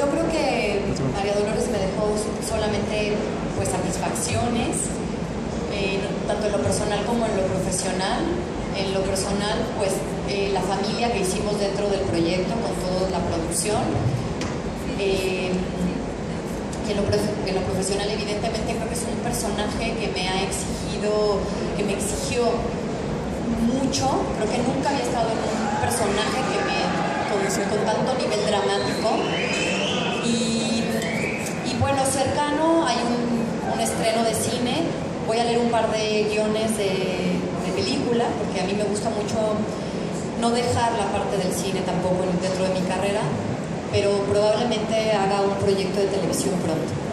yo creo que María Dolores me dejó solamente pues satisfacciones, eh, tanto en lo personal como en lo profesional. En lo personal, pues eh, la familia que hicimos dentro del proyecto con toda la producción. Eh, en lo, profesional, evidentemente, creo que es un personaje que me ha exigido, que me exigió mucho. Creo que nunca había estado en un personaje que me con, con, tanto nivel dramático Voy a leer un par de guiones de, película, porque a mí me gusta mucho no dejar la parte del cine tampoco dentro de mi carrera, pero probablemente haga un proyecto de televisión pronto.